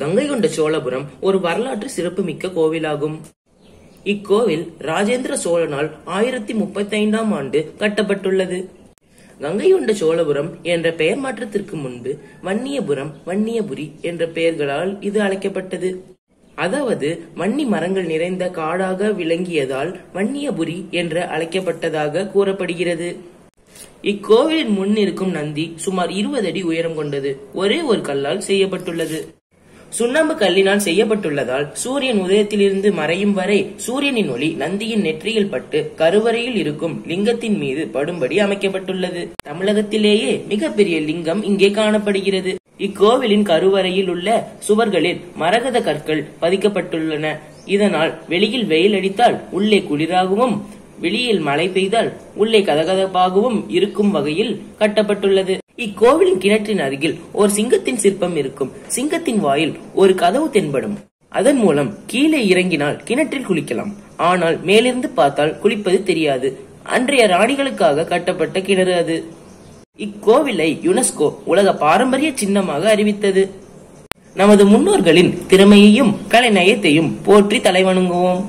கங்கை கொண்ட சோழபுரம் ஒரு வரலாற்று சிறப்புமிக்க கோவிலாகும். இக்கோவில் ராஜேந்திர சோழனால் ஆயிரத்தி முப்பத்தி ஐந்தாம் ஆண்டு கட்டப்பட்டுள்ளது. கங்கை கொண்ட சோழபுரம் என்ற பெயர் மாற்றத்திற்கு முன்பு வன்னியபுரம் வன்னியபுரி என்ற பெயர்களால் இது அழைக்கப்பட்டது. அதாவது வன்னி மரங்கள் நிறைந்த காடாக விளங்கியதால் வன்னியபுரி என்று அழைக்கப்பட்டதாக கூறப்படுகிறது. இக்கோவிலின் முன் இருக்கும் நந்தி சுமார் இருபது அடி உயரம் கொண்டது. ஒரே ஒரு கல்லால் செய்யப்பட்டுள்ளது. சுண்ணாம்பு கல்லினால் செய்யப்பட்டுள்ளதால் சூரியன் உதயத்திலிருந்து மறையும் வரை சூரியனின் ஒளி நந்தியின் நெற்றியில் பட்டு கருவறையில் இருக்கும் லிங்கத்தின் மீது படும்படி அமைக்கப்பட்டுள்ளது. தமிழகத்திலேயே மிகப்பெரிய லிங்கம் இங்கே காணப்படுகிறது. இக்கோவிலின் கருவறையில் உள்ள சுவர்களில் மரகத கற்கள் பதிக்கப்பட்டுள்ளன. இதனால் வெளியில் வெயில் அடித்தால் உள்ளே குளிராகவும் வெளியில் மழை பெய்தால் உள்ளே கதகதப்பாகவும் இருக்கும் வகையில் கட்டப்பட்டுள்ளது. இக்கோவிலின் கிணற்றின் அருகில் ஒரு சிங்கத்தின் சிற்பம் இருக்கும். சிங்கத்தின் வாயில் ஒரு கதவு தென்படும். அதன் மூலம் கீழே இறங்கினால் கிணற்றில் குளிக்கலாம். ஆனால் மேலிருந்து பார்த்தால் குளிப்பது தெரியாது. அன்றைய ராணிகளுக்காக கட்டப்பட்ட கிணறு அது. இக்கோவிலை யுனெஸ்கோ உலக பாரம்பரிய சின்னமாக அறிவித்தது. நமது முன்னோர்களின் திறமையையும் கலைநயத்தையும் போற்றி தலைவணங்குவோம்.